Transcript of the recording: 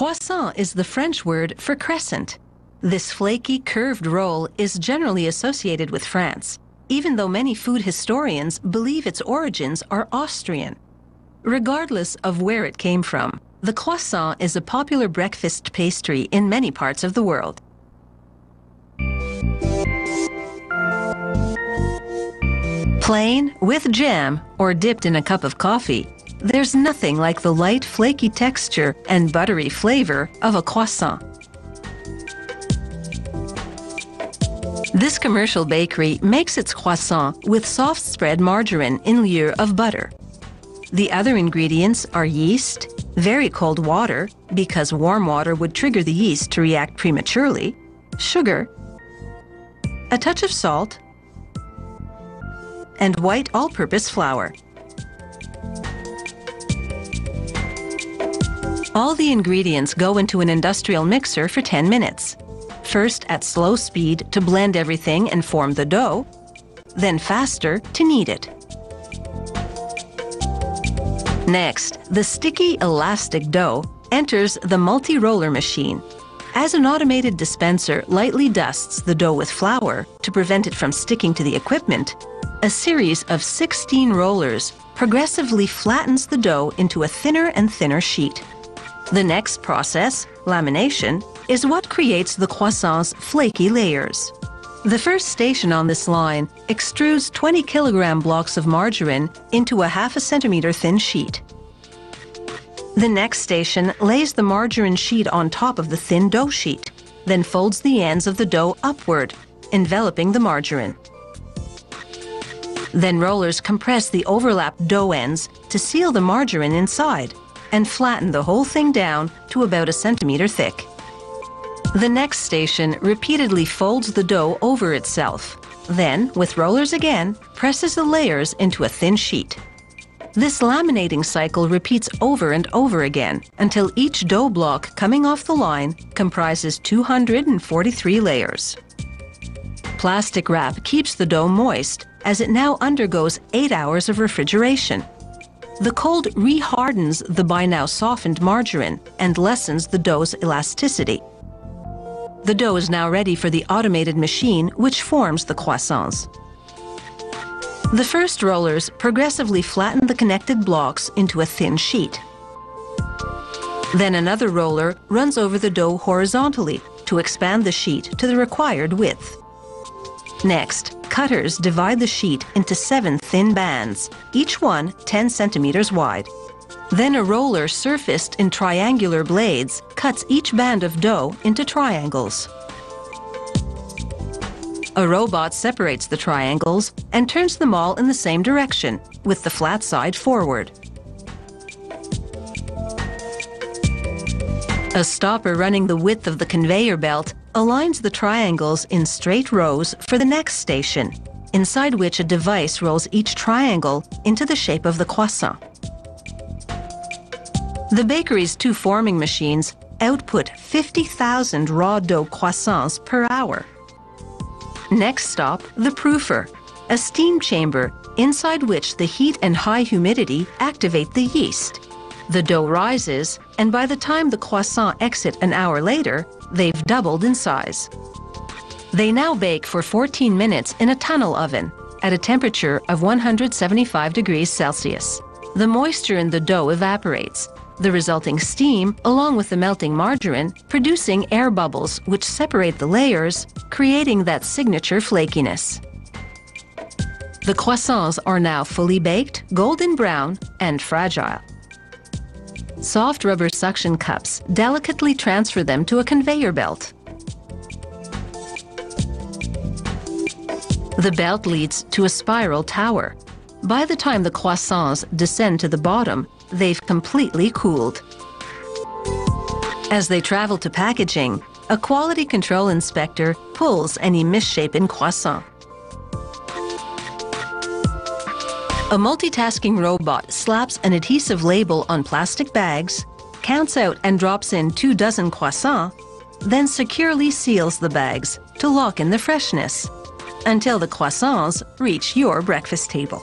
Croissant is the French word for crescent. This flaky, curved roll is generally associated with France, even though many food historians believe its origins are Austrian. Regardless of where it came from, the croissant is a popular breakfast pastry in many parts of the world. Plain, with jam, or dipped in a cup of coffee, there's nothing like the light, flaky texture and buttery flavor of a croissant. This commercial bakery makes its croissant with soft spread margarine in lieu of butter. The other ingredients are yeast, very cold water, because warm water would trigger the yeast to react prematurely, sugar, a touch of salt, and white all-purpose flour. All the ingredients go into an industrial mixer for 10 minutes. First at slow speed to blend everything and form the dough, then faster to knead it. Next, the sticky elastic dough enters the multi-roller machine. As an automated dispenser lightly dusts the dough with flour to prevent it from sticking to the equipment, a series of 16 rollers progressively flattens the dough into a thinner and thinner sheet. The next process, lamination, is what creates the croissant's flaky layers. The first station on this line extrudes 20 kilogram blocks of margarine into a half a centimeter thin sheet. The next station lays the margarine sheet on top of the thin dough sheet, then folds the ends of the dough upward, enveloping the margarine. Then rollers compress the overlapped dough ends to seal the margarine inside and flatten the whole thing down to about a centimeter thick. The next station repeatedly folds the dough over itself, then, with rollers again, presses the layers into a thin sheet. This laminating cycle repeats over and over again until each dough block coming off the line comprises 243 layers. Plastic wrap keeps the dough moist as it now undergoes 8 hours of refrigeration. The cold rehardens the by now softened margarine and lessens the dough's elasticity. The dough is now ready for the automated machine which forms the croissants. The first rollers progressively flatten the connected blocks into a thin sheet. Then another roller runs over the dough horizontally to expand the sheet to the required width. Next, cutters divide the sheet into seven thin bands, each one 10 centimeters wide. Then a roller surfaced in triangular blades cuts each band of dough into triangles. A robot separates the triangles and turns them all in the same direction, with the flat side forward. A stopper running the width of the conveyor belt aligns the triangles in straight rows for the next station, inside which a device rolls each triangle into the shape of the croissant. The bakery's two forming machines output 50,000 raw dough croissants per hour. Next stop, the proofer, a steam chamber inside which the heat and high humidity activate the yeast. The dough rises, and by the time the croissants exit an hour later, they've doubled in size. They now bake for 14 minutes in a tunnel oven at a temperature of 175 degrees Celsius. The moisture in the dough evaporates, the resulting steam, along with the melting margarine, producing air bubbles which separate the layers, creating that signature flakiness. The croissants are now fully baked, golden brown, and fragile. Soft rubber suction cups delicately transfer them to a conveyor belt. The belt leads to a spiral tower. By the time the croissants descend to the bottom, they've completely cooled. As they travel to packaging, a quality control inspector pulls any misshapen croissant. A multitasking robot slaps an adhesive label on plastic bags, counts out and drops in two dozen croissants, then securely seals the bags to lock in the freshness until the croissants reach your breakfast table.